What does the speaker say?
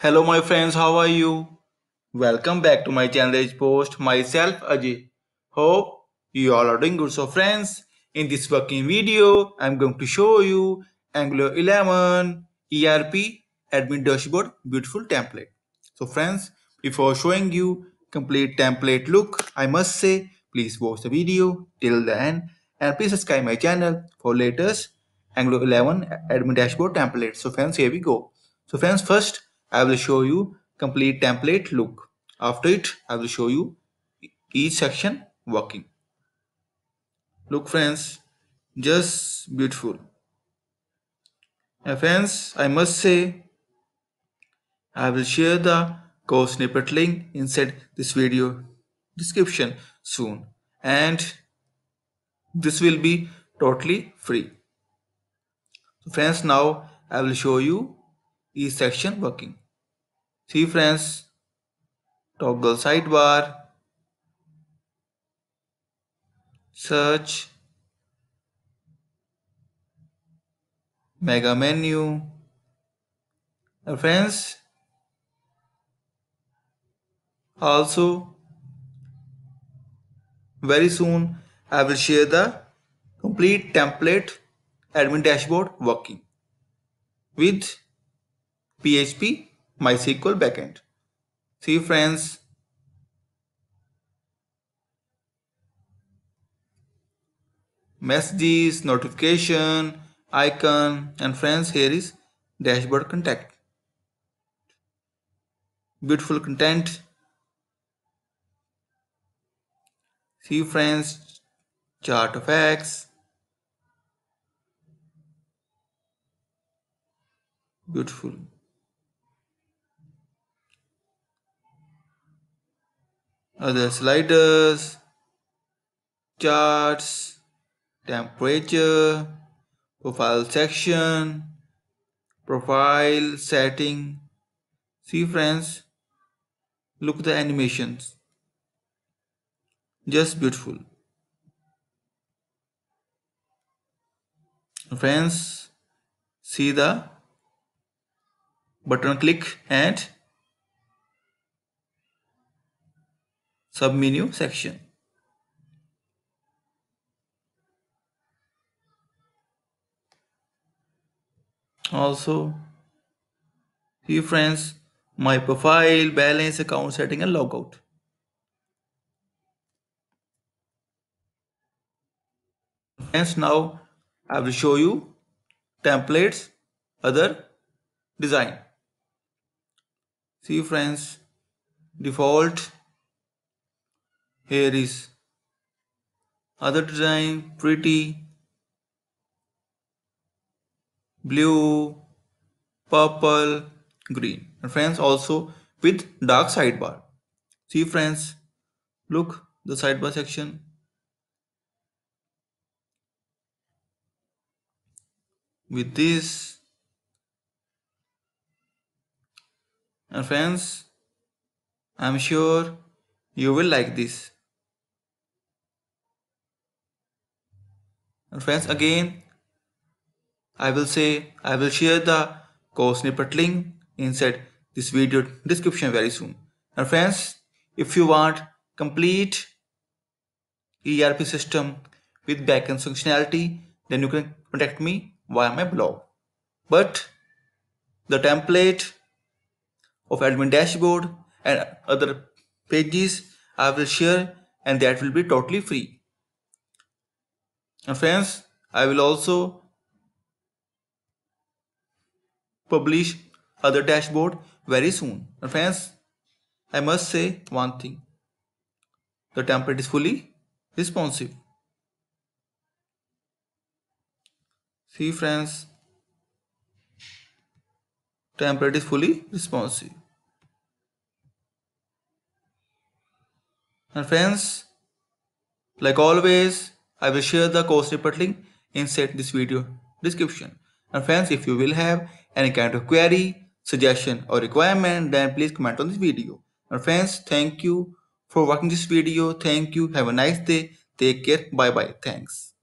Hello my friends, how are you? Welcome back to my channel Rich Post. Myself Ajay. Hope you all are doing good. So friends, in this working video, I'm going to show you Angular 11 ERP admin dashboard beautiful template. So friends, before showing you complete template look, I must say please watch the video till the end and please subscribe my channel for latest Angular 11 admin dashboard template. So friends, here we go. So friends, first I will show you complete template look. After it, I will show you each section working. Look friends, just beautiful. And friends, I must say, I will share the code snippet link inside this video description soon. And this will be totally free. So friends, now I will show you each section working. See friends, toggle sidebar, search, mega menu. And friends, also very soon I will share the complete template admin dashboard working with PHP MySQL backend. See friends, messages, notification, icon and friends here is dashboard contact. Beautiful content. See friends, chart of X. Beautiful. Other sliders, charts, temperature, profile section, profile setting. See friends, look the animations. Just beautiful. Friends, see the button click and submenu section. Also, see friends, my profile, balance, account setting and logout. Friends, now I will show you templates, other design. See friends, default here is other design pretty blue purple green. And friends also with dark sidebar. See friends look the sidebar section. With this. And friends i'm sure you will like this and friends again I will say I will share the code snippet link inside this video description very soon. And friends if you want complete ERP system with backend functionality then you can contact me via my blog. But the template of admin dashboard and other pages I will share and that will be totally free and friends, I will also publish other dashboard very soon. And friends, I must say one thing. The template is fully responsive. See friends, template is fully responsive. And friends, like always, I will share the code snippet link inside this video description. And friends, if you will have any kind of query, suggestion or requirement, then please comment on this video. And friends, thank you for watching this video. Thank you. Have a nice day. Take care. Bye bye. Thanks.